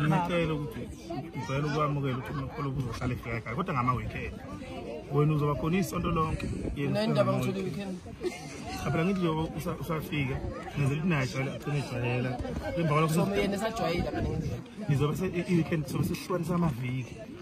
ngimethele ukuthi uvele ukwamukela ukuthi umkhulu uzohlala efika ekhaya kodwa ngama weekend wena uzoba khona isonto lonke yenza abantu ngithi yo usafika ngizele ukuthi nayo jwayela aqine jwayela lemba kwalokho so yena esajwayela ngizobe se weekend so sihlwanisa amaviki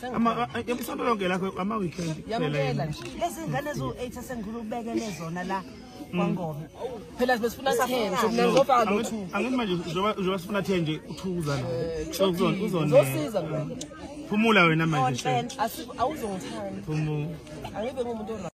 sengikhona lonke lakho ama weekend yamukela lezi ngane zo 8 sengikhulu ubekele zona la kwangoma phela sibesifuna sahem so mina ngizofaka lo 2 angithi manje uzoba sifuna 10 nje u2 uzana so kuzona uzona uzosiza mina phumula wena manje hle awuzongithanda phumula angibe ngumuntu